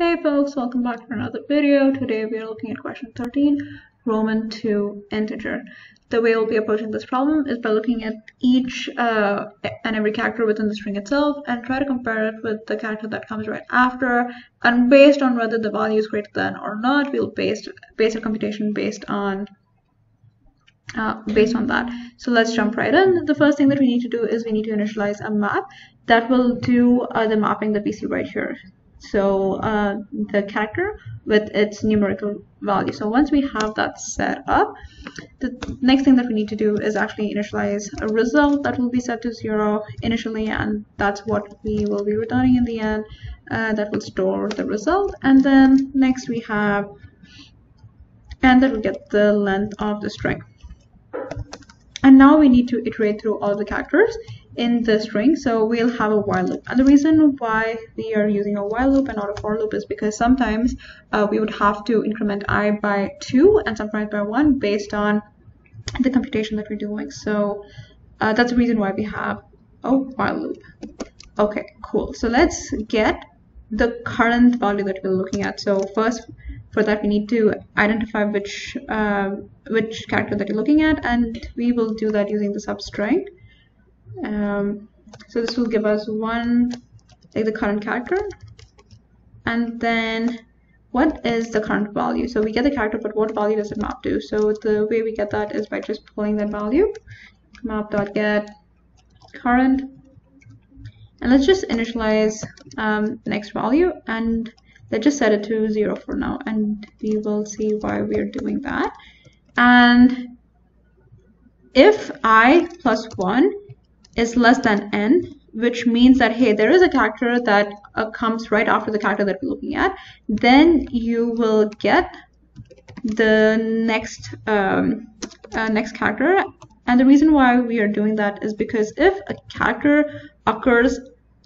Hey folks, welcome back to another video. Today we are looking at question 13, Roman to integer. The way we'll be approaching this problem is by looking at each uh, and every character within the string itself and try to compare it with the character that comes right after. And based on whether the value is greater than or not, we'll base, base a computation based on uh, based on that. So let's jump right in. The first thing that we need to do is we need to initialize a map that will do uh, the mapping that we see right here so uh, the character with its numerical value. So once we have that set up, the next thing that we need to do is actually initialize a result that will be set to zero initially, and that's what we will be returning in the end. Uh, that will store the result, and then next we have, and that will get the length of the string. And now we need to iterate through all the characters in the string so we'll have a while loop. And the reason why we are using a while loop and not a for loop is because sometimes uh, we would have to increment i by 2 and sometimes by 1 based on the computation that we're doing. So uh, that's the reason why we have a while loop. Okay cool. So let's get the current value that we're looking at. So first for that we need to identify which uh, which character that you're looking at and we will do that using the substring um, so this will give us one like the current character. And then what is the current value? So we get the character but what value does it map to? So the way we get that is by just pulling that value map.get current. And let's just initialize um, next value and let's just set it to zero for now and we will see why we're doing that. And if i plus one is less than n, which means that, hey, there is a character that uh, comes right after the character that we're looking at, then you will get the next um, uh, next character. And the reason why we are doing that is because if a character occurs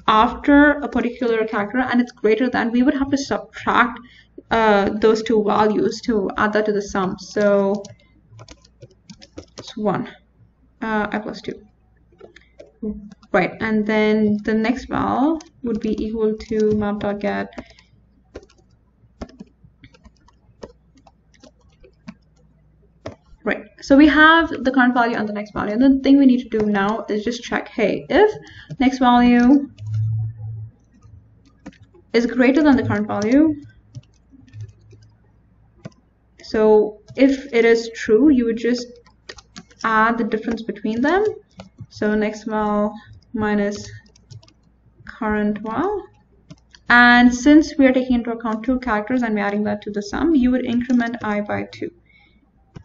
after a particular character and it's greater than, we would have to subtract uh, those two values to add that to the sum. So it's 1, uh, i plus 2 right and then the next val would be equal to map.get right so we have the current value and the next value. And the thing we need to do now is just check hey if next value is greater than the current value so if it is true you would just add the difference between them so next val minus current val. And since we are taking into account two characters and we're adding that to the sum, you would increment i by 2.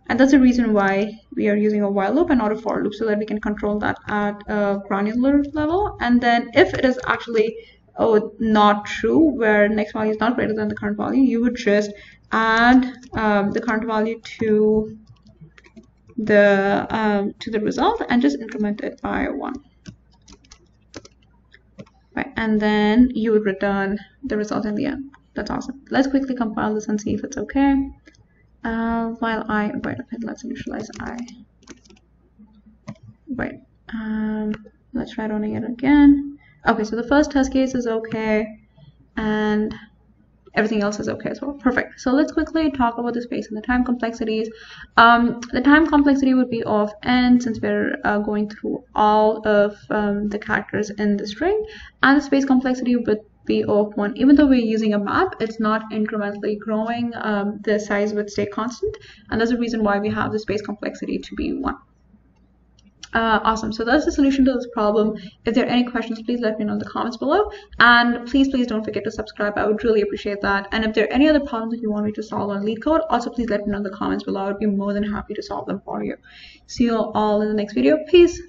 And that's the reason why we are using a while loop and not a for loop so that we can control that at a granular level. And then if it is actually oh, not true, where next value is not greater than the current value, you would just add um, the current value to the um, to the result and just increment it by one. Right, and then you would return the result in the end. That's awesome. Let's quickly compile this and see if it's okay. Uh, while I wait, let's initialize I. Wait, um, let's try running it again. Okay, so the first test case is okay, and everything else is okay as well. Perfect. So let's quickly talk about the space and the time complexities. Um, the time complexity would be of n since we're uh, going through all of um, the characters in the string and the space complexity would be of 1. Even though we're using a map, it's not incrementally growing. Um, the size would stay constant and that's the reason why we have the space complexity to be 1. Uh, awesome. So that's the solution to this problem. If there are any questions, please let me know in the comments below. And please, please don't forget to subscribe. I would really appreciate that. And if there are any other problems that you want me to solve on LeetCode, also please let me know in the comments below. I would be more than happy to solve them for you. See you all in the next video. Peace.